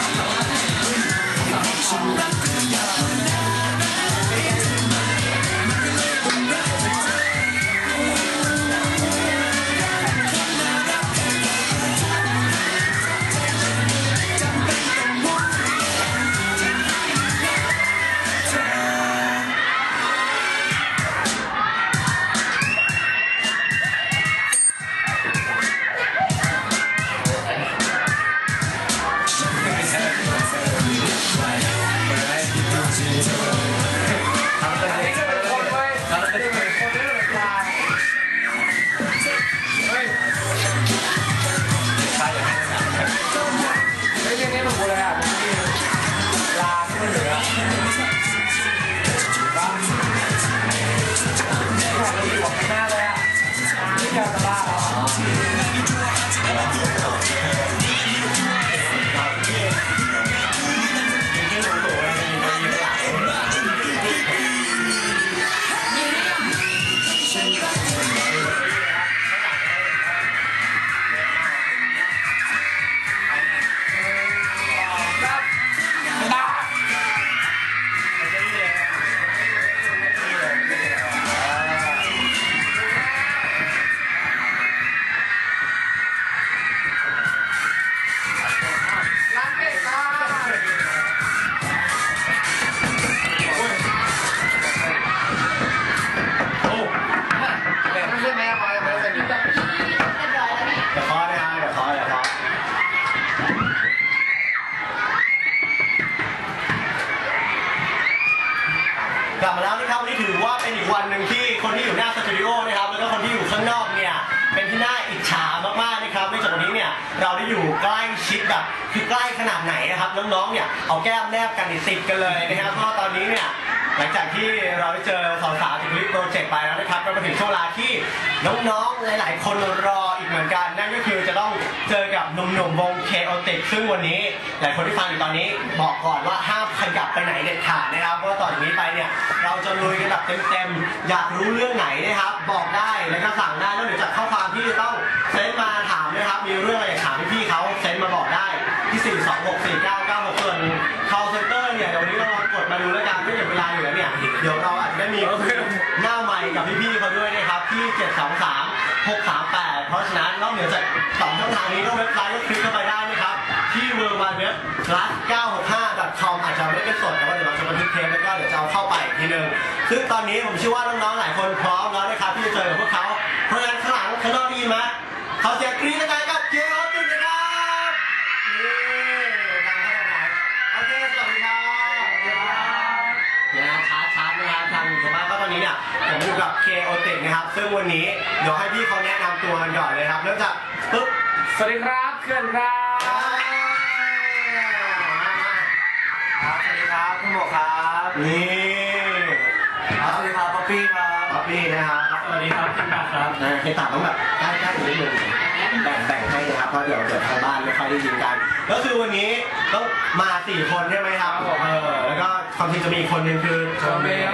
Thank you. นี่ ลับมาแล้วนะครับวันนี้ถือว่าเป็นอีกวันหนึ่งที่คนที่อยู่หน้าสตูดิโอนะครับแล้วก็คนที่อยู่ข้างนอกเนี่ยเป็นที่น่าอิจฉามากๆนะครับเนื่องจากวันนี้เนี่ยเราได้อยู่ใกล้ชิดแบบคือใกล้ขนาดไหนนะครับน้องๆเนี่ยเอาแก้มแนบกันติดกันเลยนะครับเพราะตอนนี้เนี่ยหลังจากที่เราได้เจอสาวๆจากลิปโปรเจกต์ไปแล้วนะครับก็มาถึงช่วงเวลาที่ น้องๆ หลาย ๆ คนรออีกเหมือนกัน นั่นก็คือจะต้องเจอกับหนุ่มๆ วงเคโอติกซึ่งวันนี้หลายคนที่ฟังอยู่ตอนนี้บอกก่อนว่าห้ามขยับไปไหนเด็ดขาดนะครับ เพราะว่าตอนนี้ไปเนี่ยเราจะลุยกันแบบเต็มๆ อยากรู้เรื่องไหนนะครับ บอกได้แล้วก็สั่งได้แล้วเดี๋ยวจากข้อความที่จะต้องเซ็นมาถามนะครับ มีเรื่องอะไรอยากถามพี่ๆเขาเซ็นมาบอกได้ที่ 4 2 6 4 9 9 เพราะฉะนั้นนอกเหนือจากสองช่องทางนี้ก็เว็บไซต์ก็คลิกเข้าไปได้นะครับ ที่ w w w 965 com อาจจะไม่ได้เป็นสดแต่ว่าเดี๋ยวเราจะบันทึกเทปแล้วก็เดี๋ยวจะเอาเข้าไปทีหนึงซึ่งตอนนี้ผมเชื่อว่าน้องๆหลายคนพร้อมแล้วนะครับที่จะเจอกับพวกเขา เพราะฉะนั้นข้างหลังข้างนอกได้ยินไหมเขาเสียงกรี๊ดกันกับ ผมอยู่กับ k o t e c นะครับ ซึ่งวันนี้เดี๋ยวให้พี่เขาแนะนำตัวกันก่อนเลยครับ เริ่มจากปึ๊บสวัสดีครับเขื่อนครับครับสวัสดีครับคุณหมอครับนี่ครับสวัสดีครับป๊อปปี้ครับป๊อปปี้นะครับสวัสดีครับกินบัตรครับนะเฮตับต้องแบบใกล้ๆอีกนิดนึงแบ่งแบ่งให้นะครับเพราะเดี๋ยวเดี๋ยวทางบ้านไม่ค่อยได้ยินกัน ก็คือวันนี้ต้องมาสี่คนใช่ไหมครับเออแล้วก็ความจริงจะมีอีกคนนึงคือจอมเบล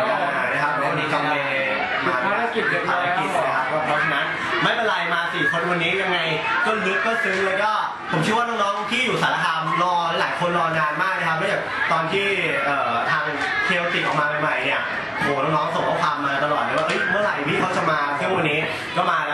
นะครับวันนี้จอมเบล มาภารกิจเรียบร้ภารแล้วกิจนะครับเพราะฉะนั้นไม่เป็นไรมาสี่คนวันนี้ยังไงก็ลึกก็ซึ้งแล้วก็ผมเชื่อว่าน้องๆที่อยู่สารคามรอหลายคนรอนานมากนะครับไม่อย่างตอนที่เอ่อทางเคลติกออกมาใหม่ๆเนี่ยโหน้องๆส่งข้อความมาตลอดเลยว่าเอ้ยเมื่อไหร่พี่เขาจะมาซึ่งวันนี้ก็มาแล้ว